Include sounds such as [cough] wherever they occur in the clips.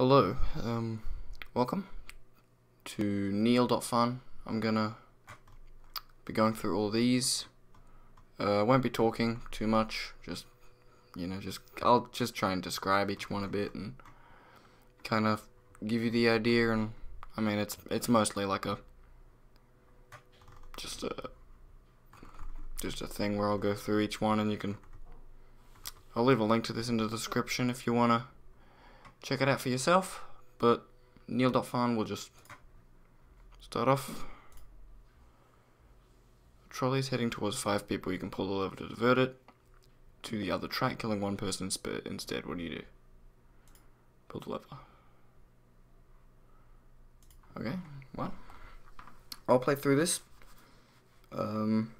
Hello, um, welcome to Neal.fun. I'm gonna be going through all these. Uh, I won't be talking too much, just, you know, just, I'll just try and describe each one a bit and kind of give you the idea and, I mean, it's, it's mostly like a, just a, just a thing where I'll go through each one and you can, I'll leave a link to this in the description if you wanna check it out for yourself. But Neal.fun will just start off. Trolley's heading towards five people. You can pull the lever to divert it to the other track, killing one person instead. What do you do? Pull the lever. Okay, well, I'll play through this. Um,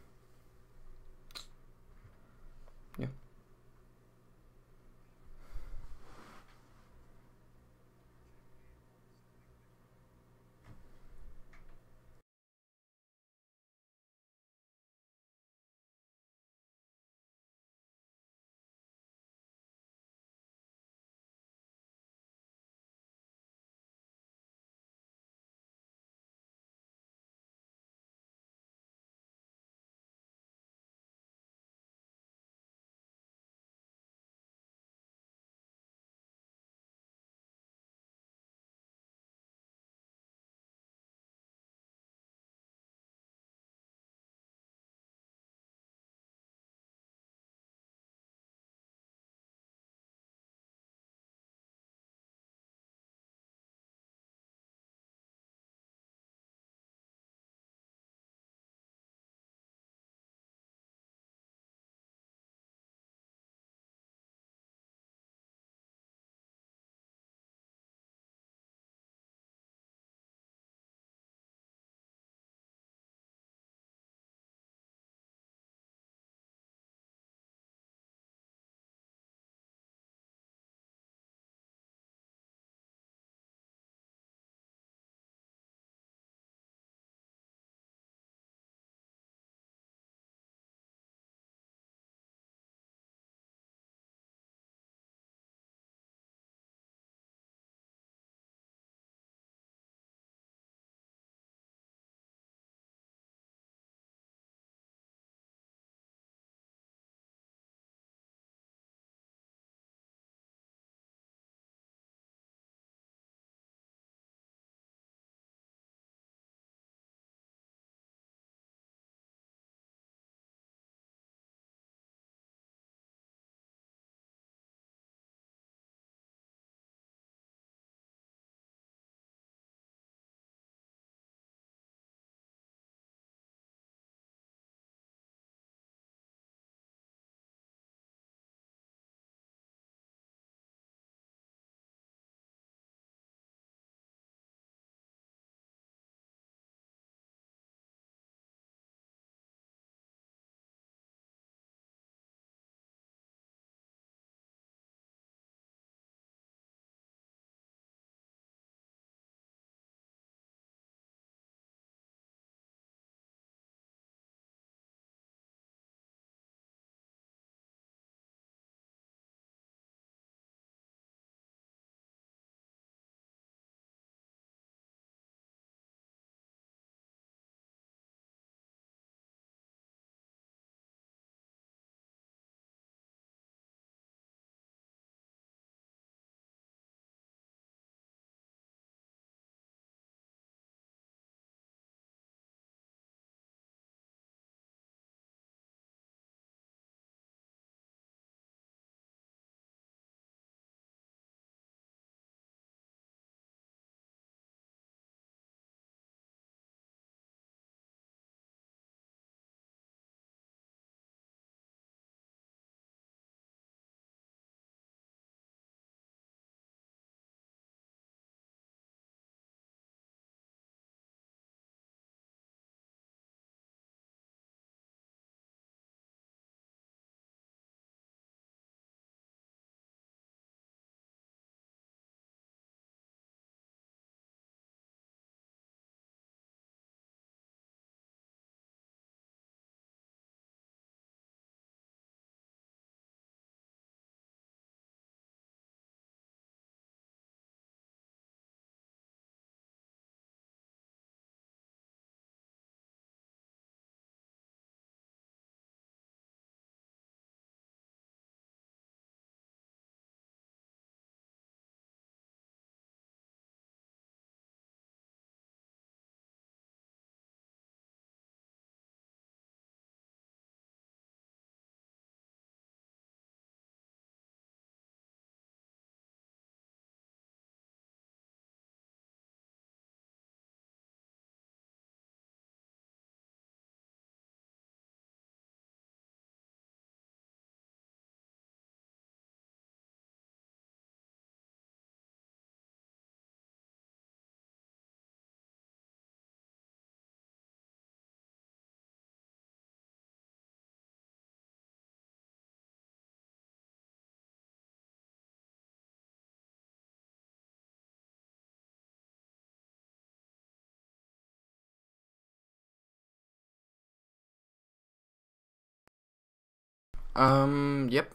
Um, yep.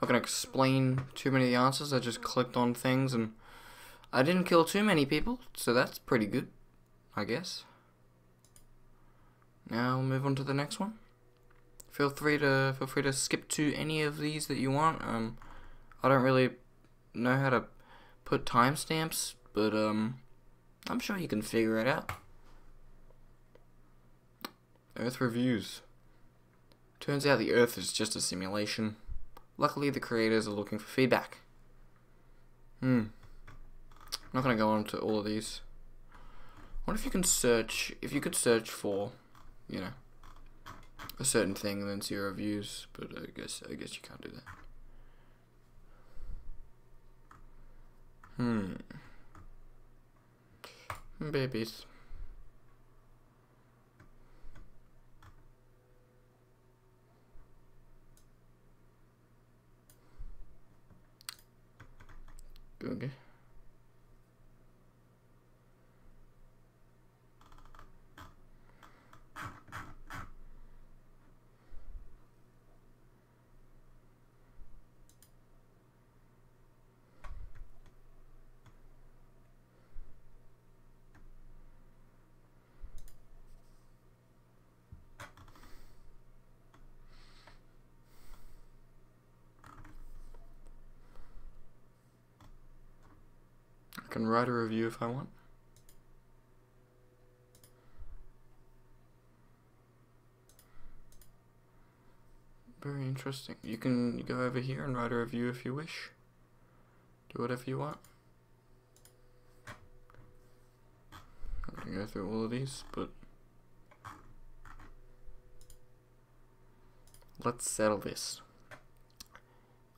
Not gonna explain too many of the answers. I just clicked on things and I didn't kill too many people, so that's pretty good, I guess. Now we'll move on to the next one. Feel free to feel free to skip to any of these that you want. Um, I don't really know how to put timestamps, but um, I'm sure you can figure it out. Earth reviews. Turns out the Earth is just a simulation. Luckily, the creators are looking for feedback. Hmm. I'm not gonna go on to all of these. What if you can search? If you could search for, you know, a certain thing and then zero views, but I guess I guess you can't do that. Hmm. Babies. Okay. Write a review if I want. Very interesting. You can go over here and write a review if you wish. Do whatever you want. I'm gonna go through all of these, but let's settle this.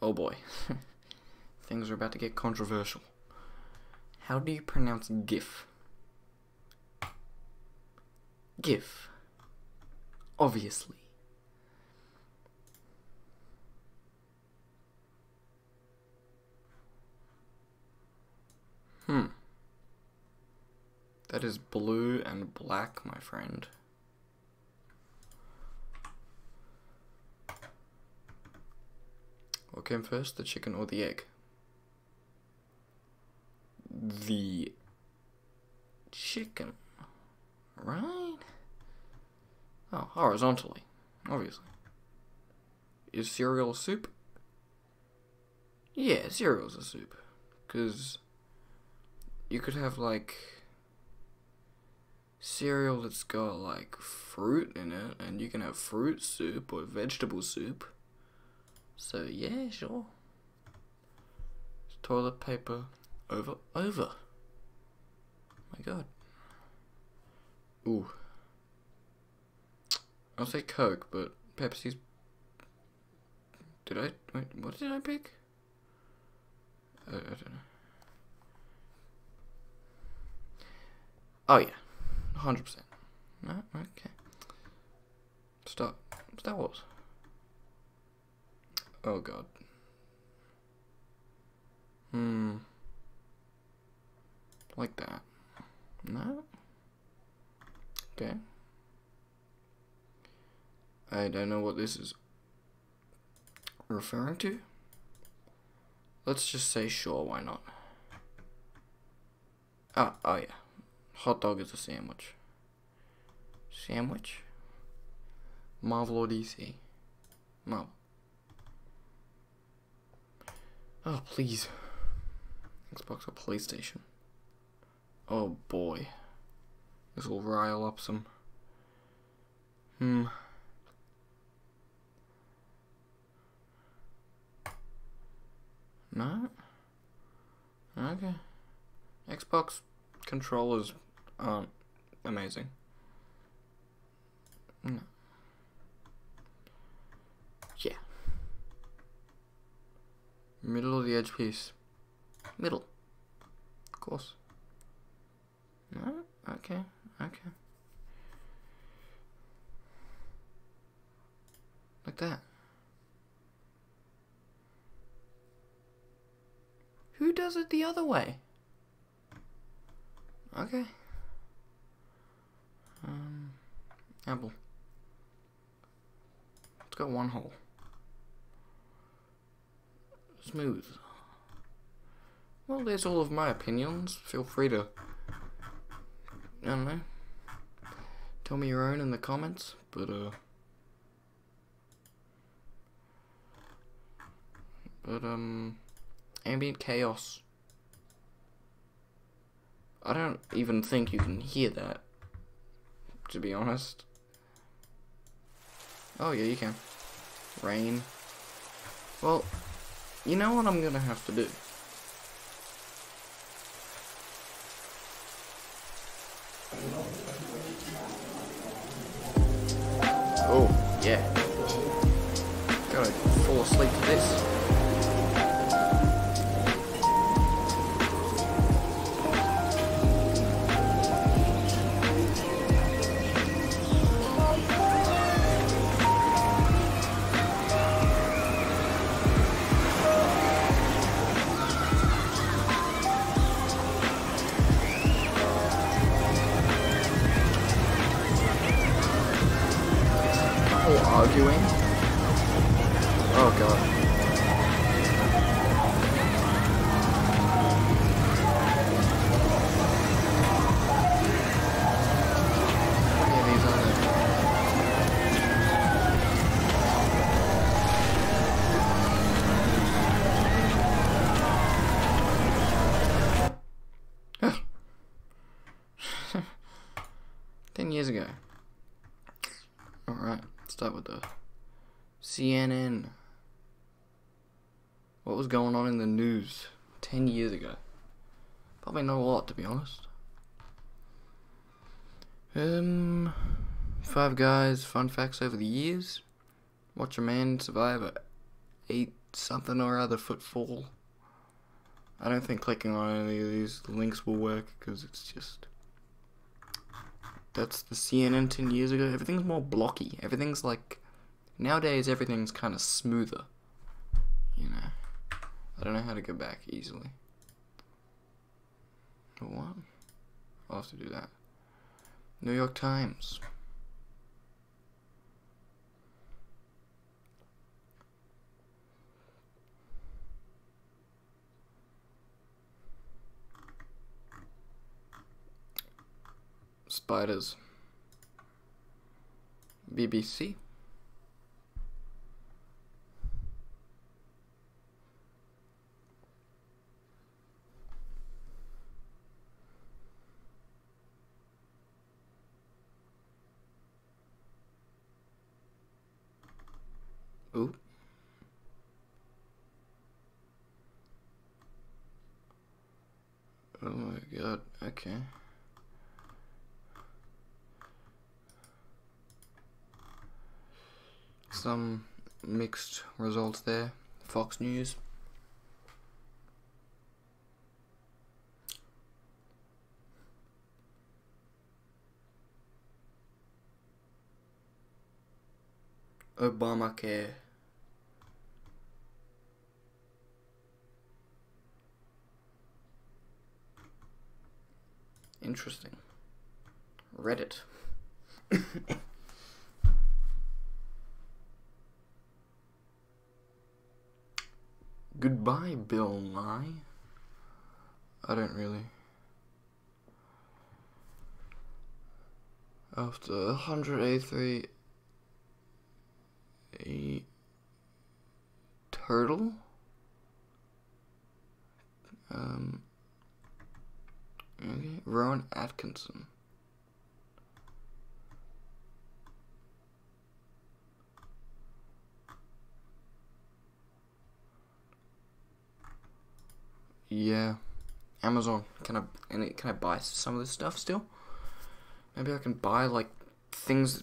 Oh boy. [laughs] Things are about to get controversial. How do you pronounce GIF? GIF. Obviously. Hmm. That is blue and black, my friend. What came first, the chicken or the egg? The chicken, right? Oh, horizontally, obviously. Is cereal a soup? Yeah, cereal's a soup. Because you could have, like, cereal that's got, like, fruit in it, and you can have fruit soup or vegetable soup. So, yeah, sure. Toilet paper over, over. My god. Ooh. I'll say Coke, but Pepsi's. Did I. Wait, what did I pick? I, I don't know. Oh, yeah. 100%. No? Okay. Stop. Star Wars. Oh, God. Hmm. Like that. No? Okay. I don't know what this is referring to. Let's just say sure, why not? Oh, oh yeah. Hot dog is a sandwich. Sandwich? Marvel or DC? Marvel. Oh, please. Xbox or PlayStation. Oh boy. This will rile up some. Hmm. No? Okay. Xbox controllers aren't amazing. No. Yeah. Middle of the edge piece. Middle. Of course. Okay, okay. Like that. Who does it the other way? Okay. Um, apple. It's got one hole. smooth. Well, there's all of my opinions. Feel free to, I don't know, tell me your own in the comments. But uh, but um, ambient chaos. I don't even think you can hear that. To be honest. Oh yeah, you can. Rain. Well, you know what I'm gonna have to do? Yeah. Gotta fall asleep to this. Ago. Alright, start with the CNN. What was going on in the news 10 years ago? Probably not a lot, to be honest. Um, five guys, fun facts over the years. Watch a man survive a eight something or other footfall. I don't think clicking on any of these links will work because it's just that's the CNN 10 years ago. Everything's more blocky. Everything's like. Nowadays, everything's kind of smoother. You know? I don't know how to go back easily. What? I'll have to do that. New York Times. Spiders. BBC. Ooh. Oh my god, okay. Some mixed results there. Fox News. Obamacare. Interesting. Reddit. [laughs] Goodbye, Bill Nye. I don't really. After 183 a turtle um okay Rowan Atkinson yeah Amazon can I any can I buy some of this stuff still maybe I can buy like things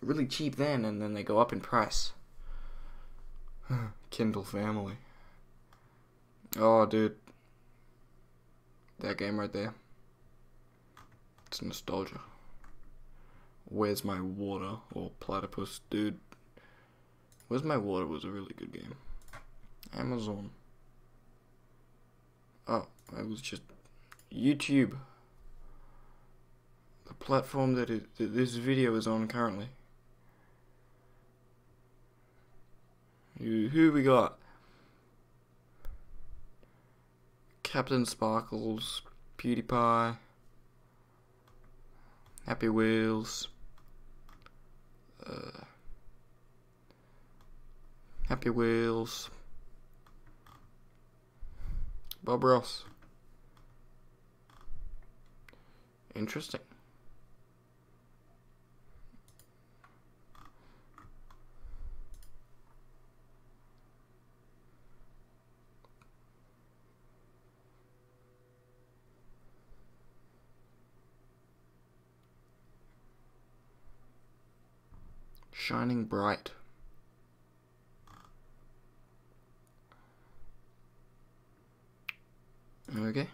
really cheap then and then they go up in price. [sighs] Kindle Family. Oh, dude. That game right there. It's nostalgia. Where's My Water or Platypus, dude. Where's My Water was a really good game. Amazon. Oh, it was just YouTube. The platform that, it, that this video is on currently. Who we got? CaptainSparklez, PewDiePie, Happy Wheels, uh, Happy Wheels, Bob Ross. Interesting. Shining bright. Okay.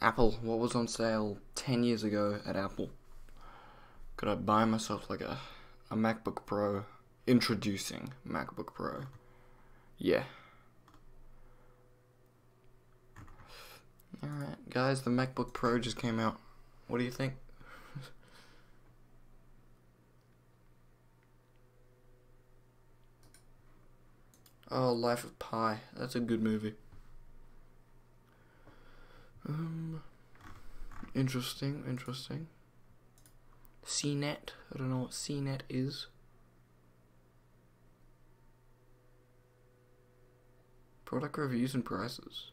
Apple, what was on sale 10 years ago at Apple? Could I buy myself like a, a MacBook Pro? Introducing MacBook Pro. Yeah. Alright, guys, the MacBook Pro just came out. What do you think? [laughs] oh, Life of Pi. That's a good movie. Um, interesting, interesting. CNET. I don't know what CNET is. Product reviews and prices.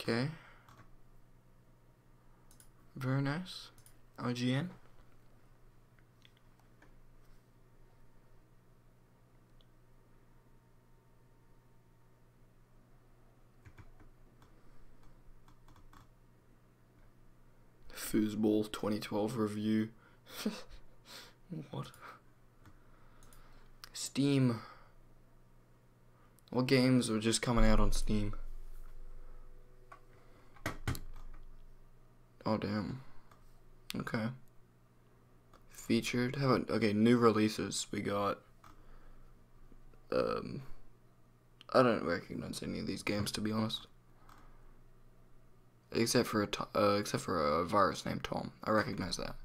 Okay. Very nice. IGN. Foosball 2012 review. [laughs] what? Steam. What games are just coming out on Steam? Oh damn. Okay. Featured. How about okay, new releases we got um I don't recognize any of these games to be honest except for a uh, except for a virus named Tom. I recognize that.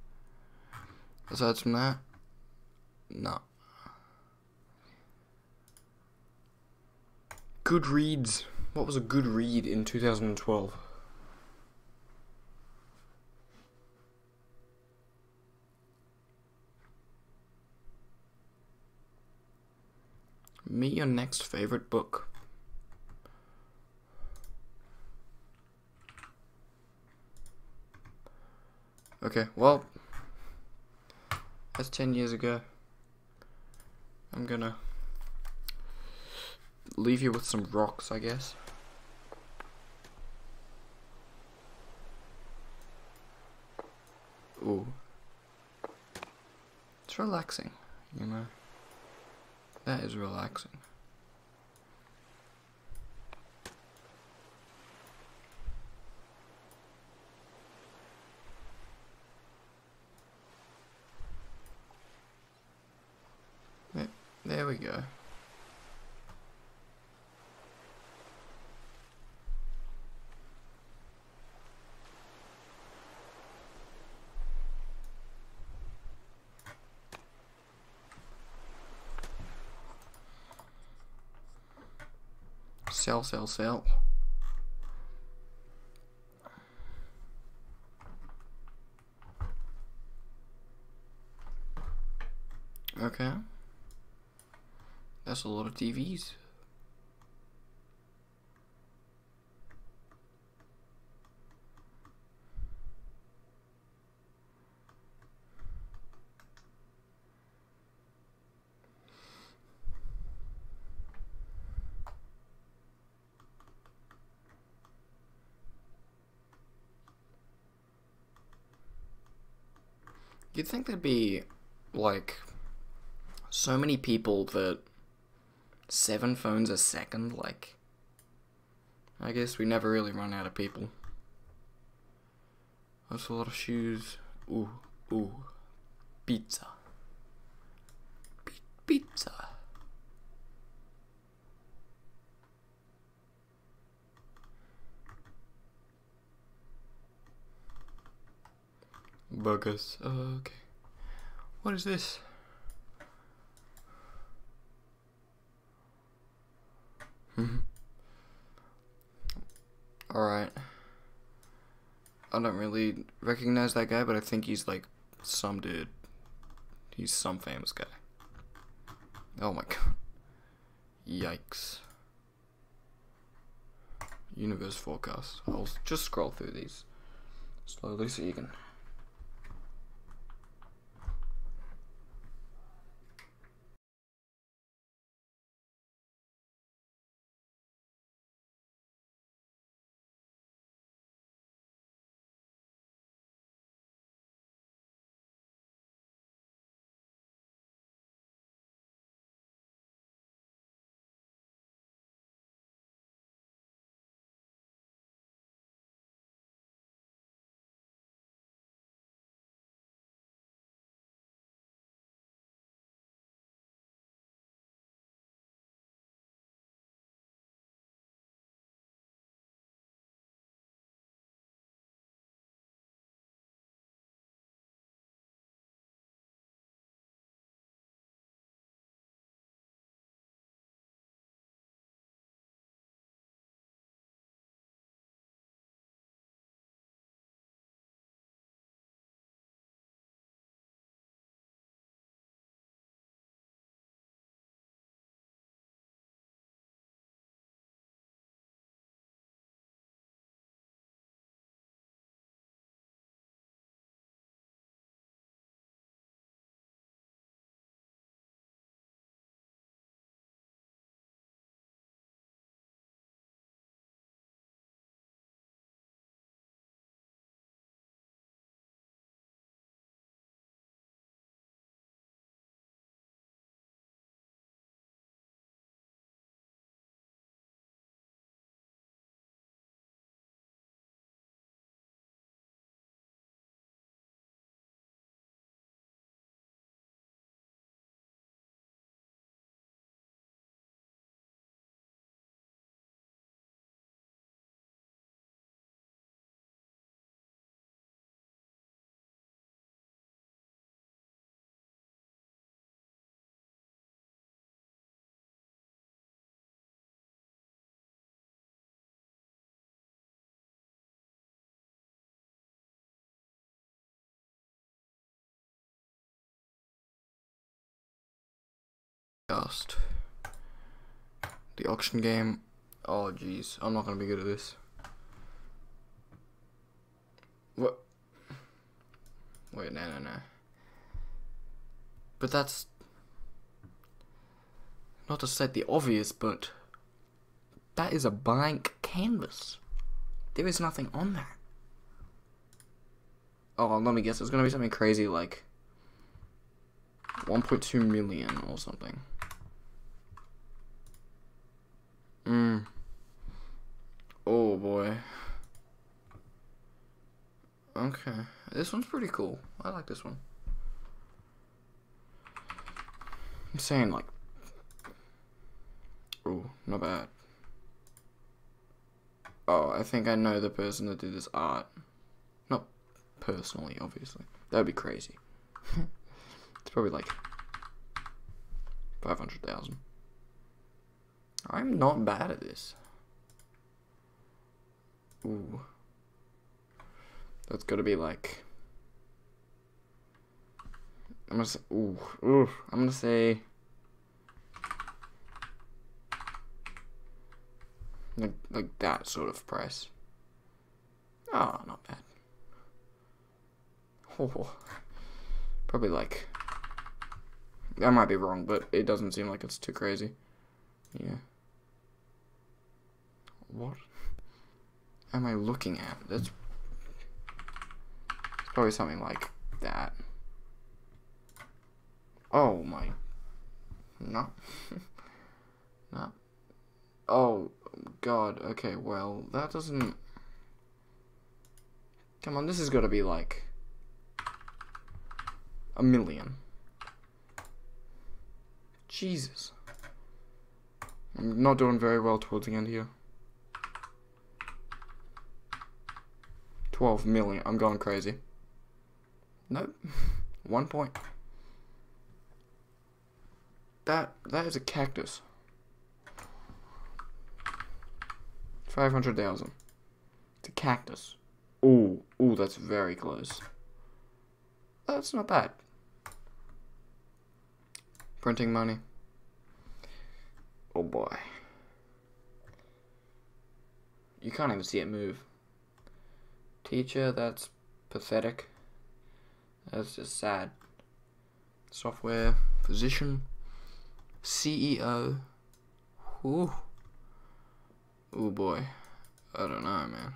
Aside from that, no. Goodreads. What was a good read in 2012? Me your next favorite book. Okay, well, that's 10 years ago. I'm gonna leave you with some rocks, I guess. Ooh. It's relaxing, you know. That is relaxing. There we go. Sell, sell, sell. Okay. That's a lot of TVs. You'd think there'd be, like, so many people that seven phones a second, like, I guess we never really run out of people. That's a lot of shoes. Ooh, ooh. Pizza. P pizza. Burgers. okay. What is this? Mm-hmm. Alright. I don't really recognize that guy, but I think he's like some dude. He's some famous guy. Oh my god. Yikes. Universe forecast. I'll just scroll through these slowly so you can Cast. The auction game. Oh jeez, I'm not gonna be good at this. What? Wait, no, no, no. But that's not to state the obvious, but that is a blank canvas. There is nothing on that. Oh, let me guess. It's gonna be something crazy like 1.2 million or something. Mm. Oh boy. Okay. This one's pretty cool. I like this one. I'm saying like Oh, not bad. Oh, I think I know the person that did this art. Not personally, obviously. That would be crazy. [laughs] it's probably like 500,000. I'm not bad at this. Ooh. That's gotta be like. I'm gonna say. Ooh. Ooh. I'm gonna say. Like, like that sort of price. Oh, not bad. [laughs] Oh. Probably like. I might be wrong, but it doesn't seem like it's too crazy. Yeah. What am I looking at? That's probably something like that. Oh my. No. [laughs] no. Oh, God. Okay, well, that doesn't... Come on, this has got to be like... A million. Jesus. I'm not doing very well towards the end here. 12 million. I'm going crazy. Nope. [laughs] One point. That that is a cactus. 500,000. It's a cactus. Ooh, ooh, that's very close. That's not bad. Printing money. Oh boy. You can't even see it move. Teacher, that's pathetic. That's just sad. Software, physician, CEO. Ooh. Oh boy. I don't know, man.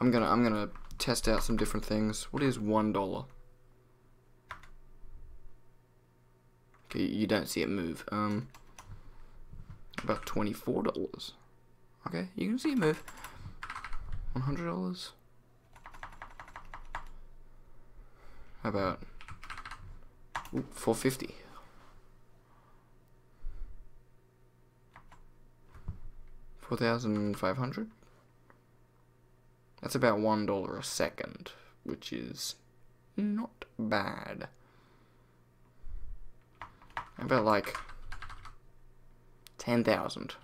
I'm gonna I'm gonna test out some different things. What is one dollar? Okay, you don't see it move. Um, about twenty-four dollars. Okay, you can see it move. One hundred dollars. How about four fifty? Four thousand five hundred. That's about one dollar a second, which is not bad. How about like ten thousand?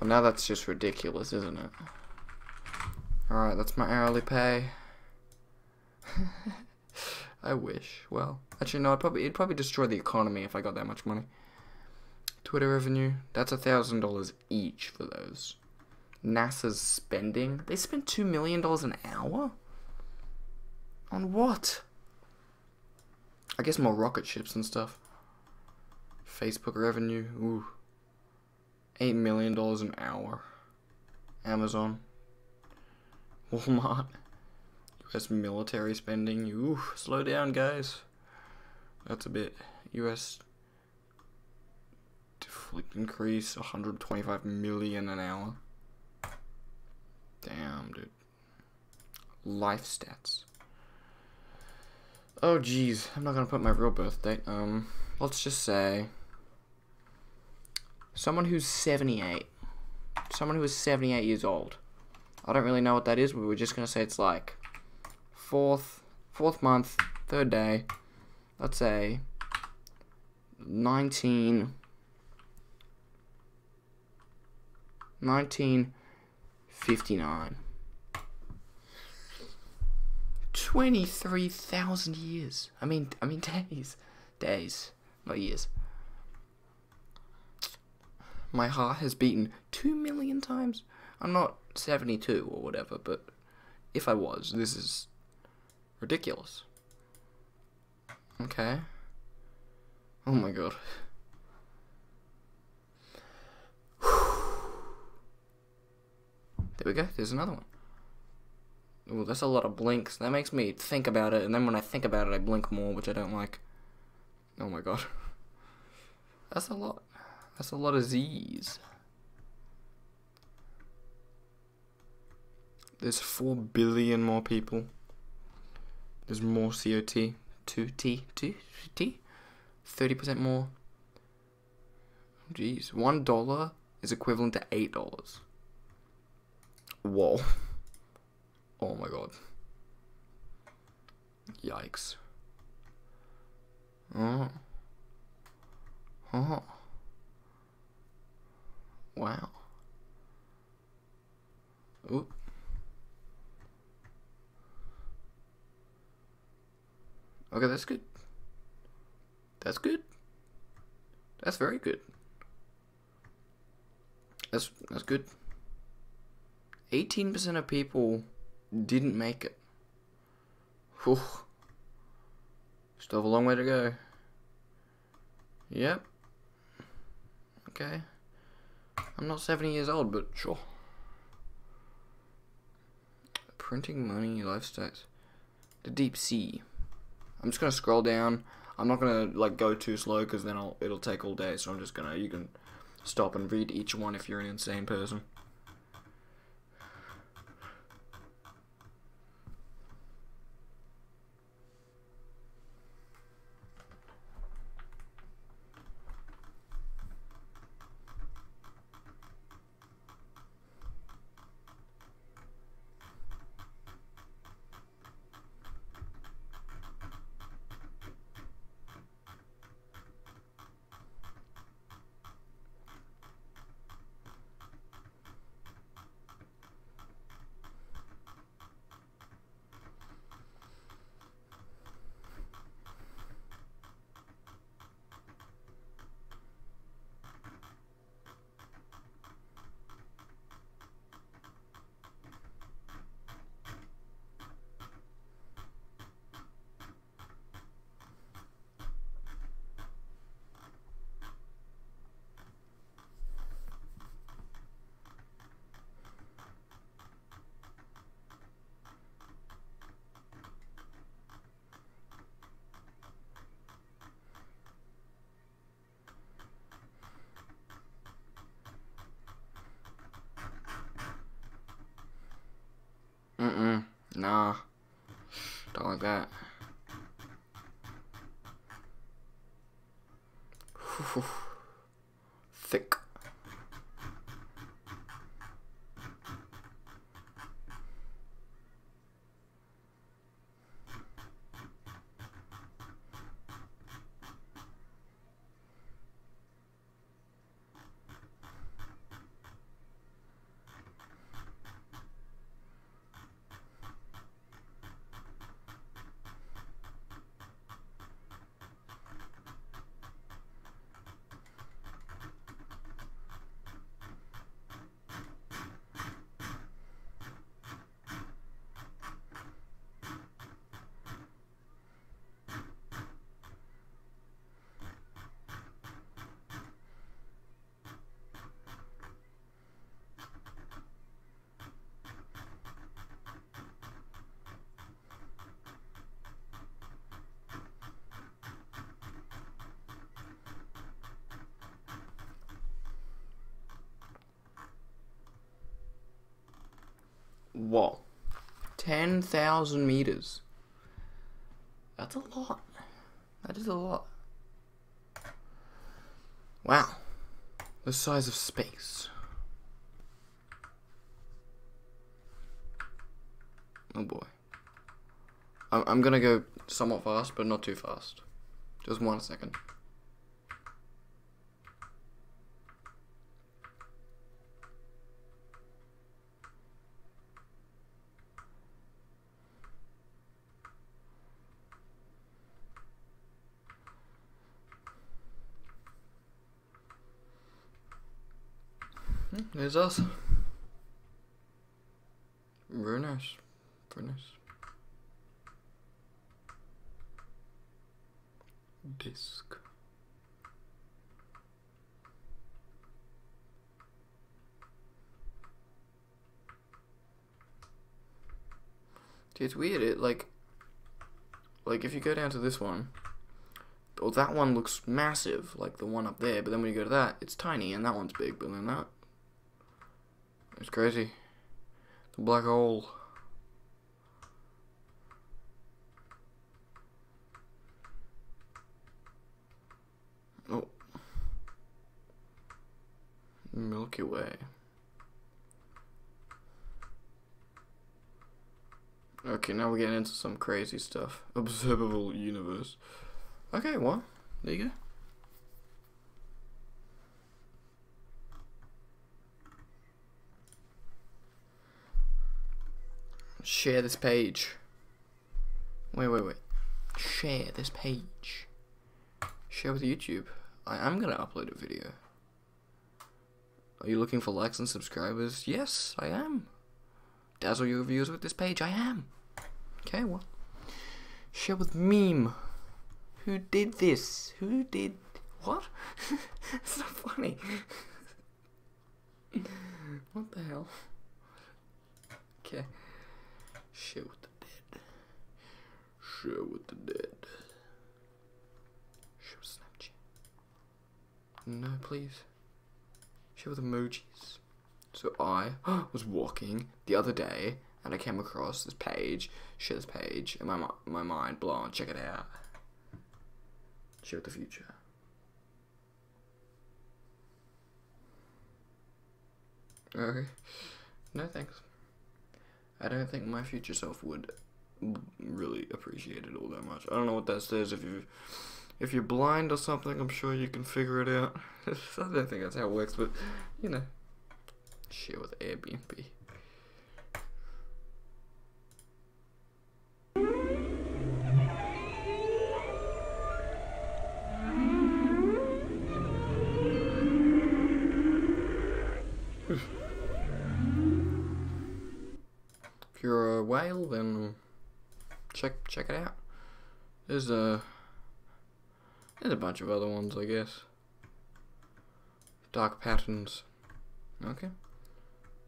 Well, now that's just ridiculous, isn't it? Alright, that's my hourly pay. [laughs] I wish. Well, actually, no, it'd probably, it'd probably destroy the economy if I got that much money. Twitter revenue, that's a thousand dollars each for those. NASA's spending, they spend two million dollars an hour? On what? I guess more rocket ships and stuff. Facebook revenue, ooh. $8 million an hour. Amazon. [laughs] Walmart. US military spending. Ooh, slow down, guys. That's a bit. US increase 125 million an hour. Damn, dude. Life stats. Oh, geez. I'm not gonna put my real birth date. Um, let's just say someone who's 78. Someone who is 78 years old. I don't really know what that is, we're just gonna say it's like fourth, fourth month, third day. Let's say 19. 1959. 23,000 years. I mean, I mean [laughs] days. Days, not years. My heart has beaten 2 million times. I'm not 72 or whatever, but if I was, this is ridiculous. Okay. Oh my god. There we go. There's another one. Ooh, that's a lot of blinks. That makes me think about it, and then when I think about it, I blink more, which I don't like. Oh my god. [laughs] That's a lot. That's a lot of Z's. There's 4 billion more people. There's more COT. 2T. 2T? 30% more. Jeez. $1 is equivalent to $8. Whoa. [laughs] Oh my god. Yikes. Oh. Oh. Wow. Oop. Okay, that's good. That's good. That's very good. That's that's good. 18% of people didn't make it. Whew. Still have a long way to go. Yep. Okay. I'm not 70 years old, but sure. Printing money, lifestyles. The deep sea. I'm just gonna scroll down. I'm not gonna like go too slow because then I'll it'll take all day. So I'm just gonna you can stop and read each one if you're an insane person. Nah. Don't like that. [sighs] Whoa. 10,000 meters. That's a lot. That is a lot. Wow. The size of space. Oh boy. I'm, I'm gonna go somewhat fast, but not too fast. Just one second. There's us. Very nice. Disc. Dude, it's weird. It like, like if you go down to this one, oh, that one looks massive, like the one up there. But then when you go to that, it's tiny, and that one's big. But then that, it's crazy. The black hole. Oh. Milky Way. Okay, now we're getting into some crazy stuff. [laughs] Observable universe. Okay, well, there you go. Share this page. Wait, wait, wait. Share this page. Share with YouTube. I am gonna upload a video. Are you looking for likes and subscribers? Yes, I am. Dazzle your viewers with this page? I am. Okay, well. Share with meme. Who did this? Who did what? [laughs] it's not funny. [laughs] what the hell? Okay. Share with the dead. Share with the dead. Share with Snapchat. No, please. Share with emojis. So I [gasps] was walking the other day and I came across this page. Share this page and my my mind blown. Check it out. Share with the future. Okay. No thanks. I don't think my future self would really appreciate it all that much. I don't know what that says. If you if you're blind or something, I'm sure you can figure it out. [laughs] I don't think that's how it works, but you know, share with Airbnb. There's a there's a bunch of other ones, I guess. Dark patterns. Okay.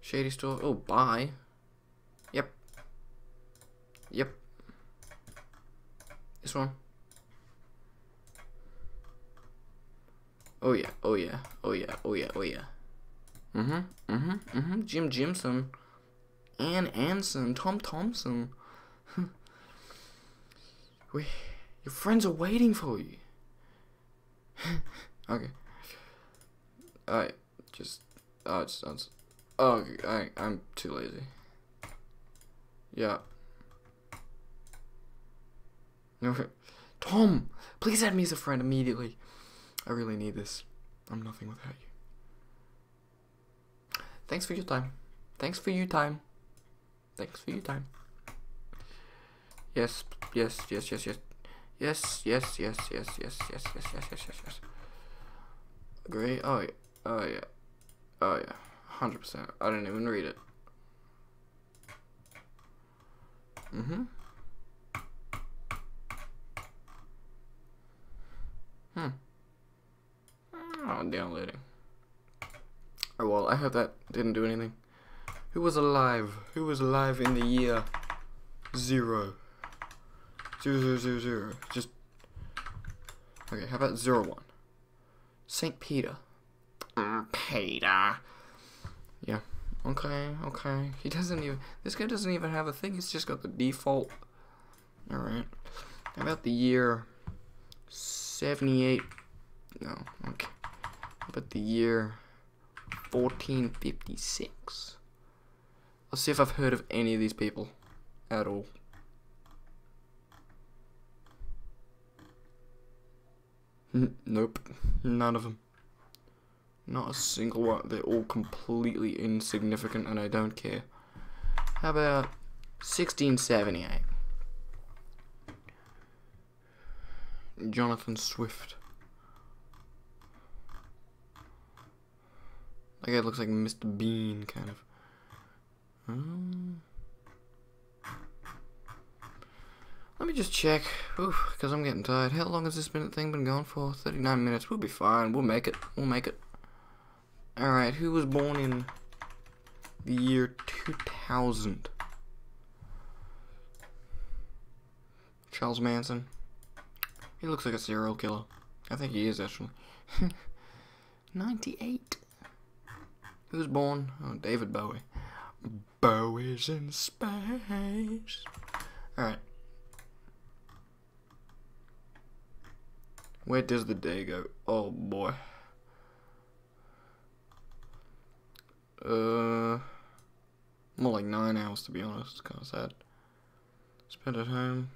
Shady store. Oh, buy. Yep. Yep. This one. Oh yeah. Oh yeah. Oh yeah. Oh yeah. Oh yeah. Mhm. Mhm. Mhm. Jim Jimson. Ann Anson. Tom Thompson. [laughs] we, your friends are waiting for you. [laughs] okay. Alright, just, uh, oh, it's, it's, oh, I, I'm too lazy. Yeah. Okay. Tom, please add me as a friend immediately. I really need this. I'm nothing without you. Thanks for your time. Thanks for your time. Thanks for your time. Yes, yes, yes, yes, yes. Yes, yes, yes, yes, yes, yes, yes, yes, yes, yes, yes. Agree? Oh, yeah. Oh, yeah. Oh, yeah. 100%. I didn't even read it. Mm-hmm. Hmm. Oh, downloading. Oh, well, I hope that didn't do anything. Who was alive? Who was alive in the year zero? Zero, zero, zero, zero. Just. Okay, how about zero one? St. Peter. Mm, Peter. Yeah. Okay, okay. He doesn't even. This guy doesn't even have a thing. He's just got the default. Alright. How about the year 78? No, okay. How about the year 1456? Let's see if I've heard of any of these people at all. Nope, none of them. Not a single one. They're all completely insignificant and I don't care. How about 1678? Jonathan Swift. That guy looks like Mr. Bean, kind of. Um, let me just check, because I'm getting tired. How long has this minute thing been going for? 39 minutes. We'll be fine. We'll make it. We'll make it. Alright, who was born in the year 2000? Charles Manson. He looks like a serial killer. I think he is, actually. [laughs] 98. Who was born? Oh, David Bowie. Bowie's in space. Alright. Where does the day go? Oh boy. Uh, more like nine hours to be honest. Kind of sad. Spent at home.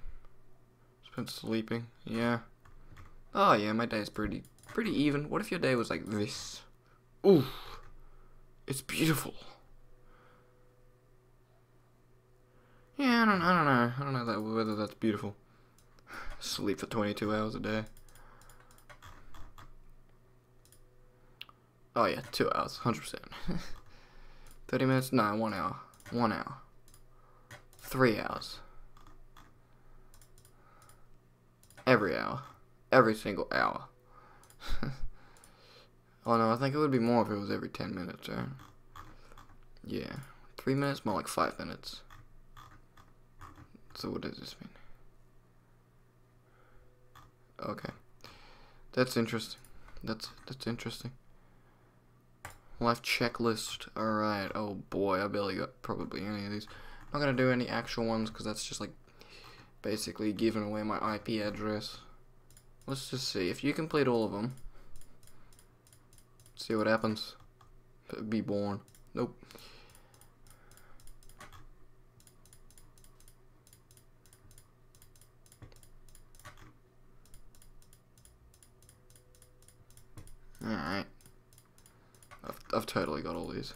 Spent sleeping. Yeah. Oh yeah, my day's pretty pretty even. What if your day was like this? Ooh, it's beautiful. Yeah, I don't, I don't know. I don't know that whether that's beautiful. Sleep for 22 hours a day. Oh yeah, two hours, 100%. [laughs] 30 minutes? No, one hour. One hour. Three hours. Every hour. Every single hour. [laughs] oh no, I think it would be more if it was every 10 minutes, right? Yeah. Three minutes? More like five minutes. So what does this mean? Okay. That's interesting. That's that's interesting. Life checklist. Alright. Oh boy, I barely got probably any of these. I'm not gonna do any actual ones because that's just like basically giving away my IP address. Let's just see. If you complete all of them, see what happens. Be born. Nope. Alright. I've, I've totally got all these.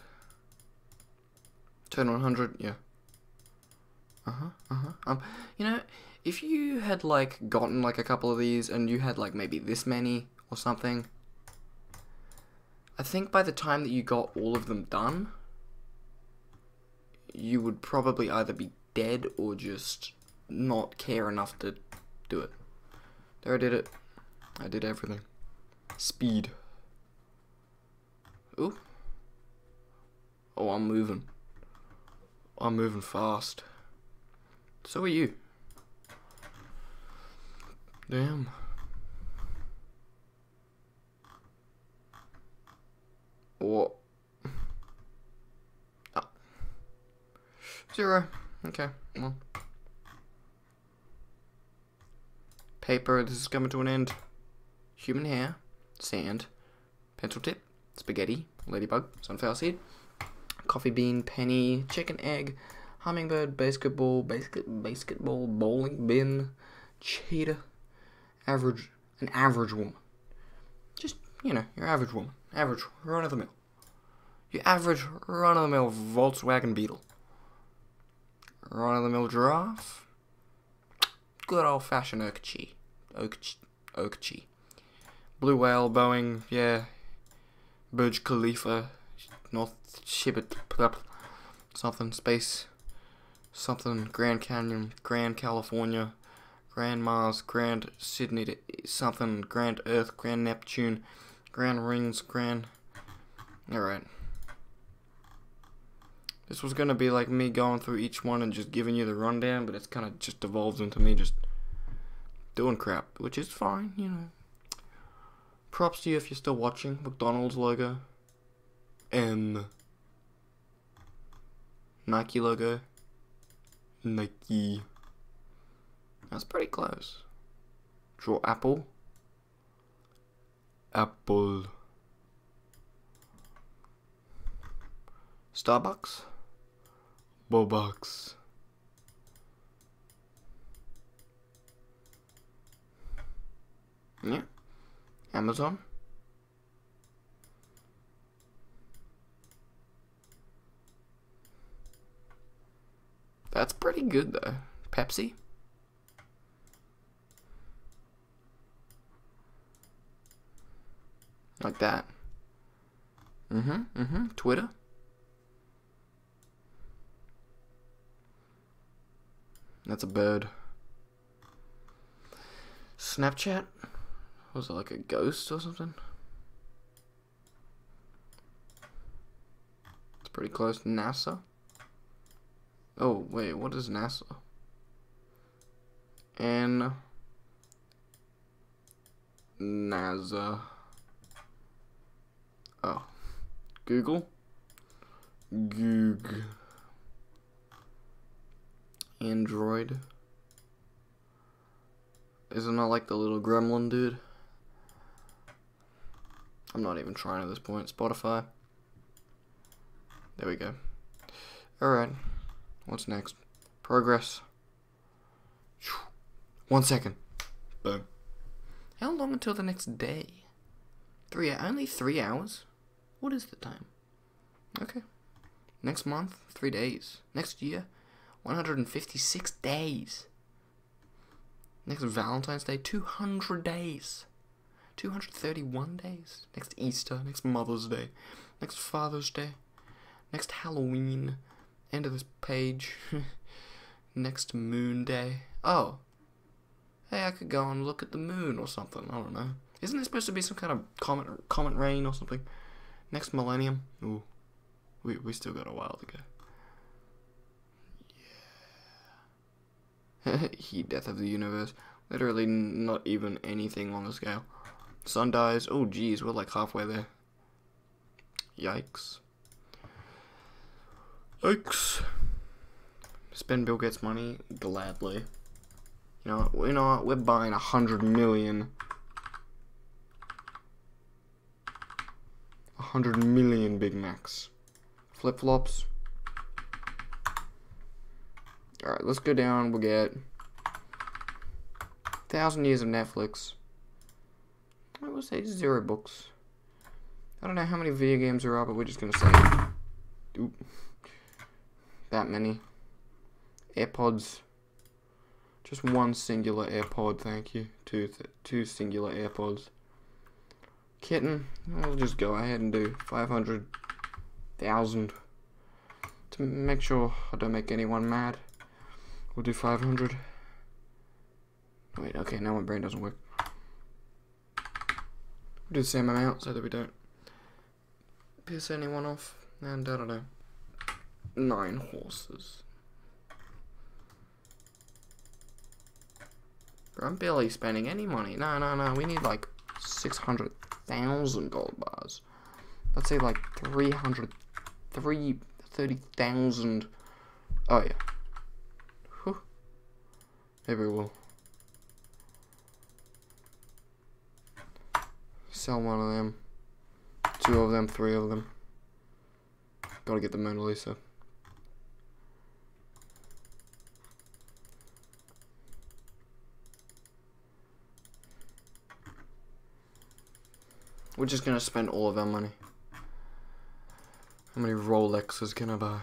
Turn 100, yeah. Uh-huh, uh-huh. Um, you know, if you had, like, gotten, like, a couple of these and you had, like, maybe this many or something, I think by the time that you got all of them done, you would probably either be dead or just not care enough to do it. There, I did it. I did everything. Speed. Ooh. Oh, I'm moving. I'm moving fast. So are you. Damn. What? Oh. Zero. Okay, well. Paper, this is coming to an end. Human hair, sand, pencil tip, spaghetti, ladybug, sunflower seed, coffee bean, penny, chicken egg, hummingbird, basketball, basket, basketball, bowling bin, cheetah, average, an average woman. Just, you know, your average woman. Average, run of the mill. Your average, run of the mill Volkswagen Beetle. Run of the mill giraffe. Good old fashioned. Oakchi. Oakchi. Blue whale, Boeing, yeah. Burj Khalifa, North Shibit, something, space, something, Grand Canyon, Grand California, Grand Mars, Grand Sydney, something, Grand Earth, Grand Neptune, Grand Rings, Grand. Alright. This was gonna be like me going through each one and just giving you the rundown, but it's kind of just evolved into me just doing crap, which is fine, you know. Props to you if you're still watching. McDonald's logo. M. Nike logo. Nike. That's pretty close. Draw Apple. Apple. Starbucks. Bobucks. Yeah. Amazon. That's pretty good though. Pepsi. Like that. Mm-hmm, mm-hmm. Twitter. That's a bird. Snapchat? Was it like a ghost or something? It's pretty close. to NASA? Oh, wait, what is NASA? And NASA. Oh. Google? Goog. Android. Isn't that like the little gremlin dude? I'm not even trying at this point. Spotify. There we go. Alright. What's next? Progress. One second. Boom. How long until the next day? Three, only three hours? What is the time? Okay. Next month, three days. Next year, 156 days. Next Valentine's Day, 200 days. 231 days. Next Easter, next Mother's Day, next Father's Day, next Halloween. End of this page. [laughs] next Moon Day. Oh. Hey, I could go and look at the moon or something. I don't know. Isn't there supposed to be some kind of comet comet rain or something? Next millennium. Ooh. We we still got a while to go. Yeah. [laughs] Heat death of the universe. Literally not even anything on the scale. Sun dies. Oh, geez, we're like halfway there. Yikes. Yikes. Spend Bill Gates money gladly. You know, you know what? We're buying a hundred million. A hundred million Big Macs. Flip flops. Alright, let's go down. We'll get thousand years of Netflix. I will say zero books. I don't know how many video games there are, but we're just gonna say that many. AirPods. Just one singular AirPod, thank you. Two, two singular AirPods. Kitten, I'll just go ahead and do 500,000 to make sure I don't make anyone mad. We'll do 500. Wait, okay, now my brain doesn't work. We'll do the same amount so that we don't piss anyone off. And I don't know. Nine horses. I'm barely spending any money. No, no, no. We need like 600,000 gold bars. Let's say like 300, 330,000. Oh, yeah. Maybe we'll Sell one of them. Two of them, three of them. Gotta get the Mona Lisa. We're just gonna spend all of our money. How many Rolexes can I buy?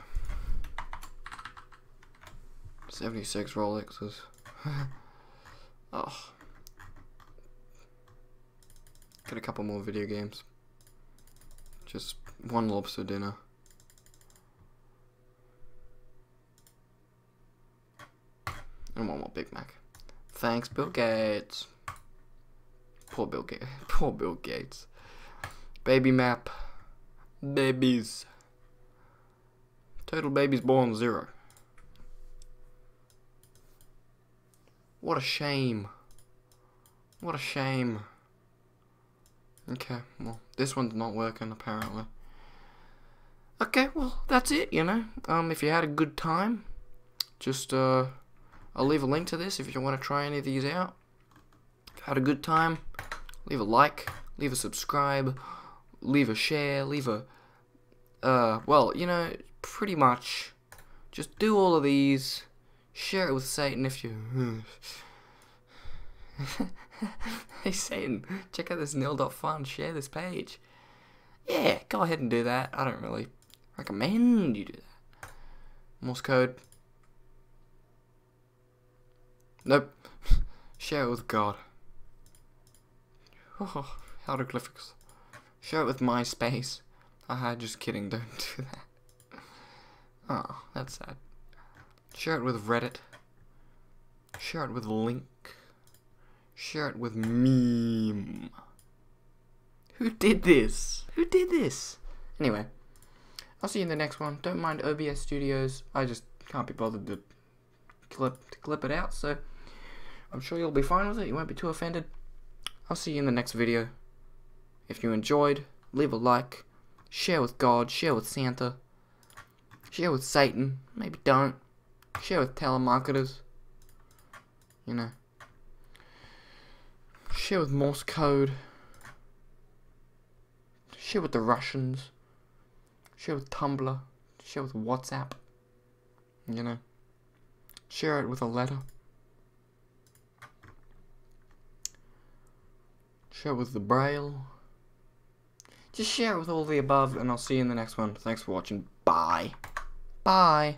76 Rolexes. [laughs] oh. Get a couple more video games. Just one lobster dinner. And one more Big Mac. Thanks, Bill Gates. Poor Bill Gates. [laughs] Poor Bill Gates. Baby map. Babies. Total babies born zero. What a shame. What a shame. Okay, well, this one's not working apparently. Okay, well, that's it, you know. Um, if you had a good time, just, uh, I'll leave a link to this if you want to try any of these out. Had a good time, leave a like, leave a subscribe, leave a share, leave a, uh, well, you know, pretty much, just do all of these, share it with Satan if you, [laughs] hey Satan, check out this Neal.fun, share this page. Yeah, go ahead and do that. I don't really recommend you do that. Morse code. Nope. [laughs] share it with God. Oh, [laughs] hieroglyphics. Share it with MySpace. Haha, just kidding, [laughs] don't do that. Oh, that's sad. Share it with Reddit. Share it with Link. Share it with meme. Who did this? Who did this? Anyway, I'll see you in the next one. Don't mind OBS Studios. I just can't be bothered to clip to clip it out, so I'm sure you'll be fine with it. You won't be too offended. I'll see you in the next video. If you enjoyed, leave a like, share with God, share with Santa, share with Satan. Maybe don't. Share with telemarketers. You know. Share with Morse code. Share with the Russians. Share with Tumblr. Share with WhatsApp. You know. Share it with a letter. Share with the Braille. Just share it with all the above, and I'll see you in the next one. Thanks for watching. Bye. Bye.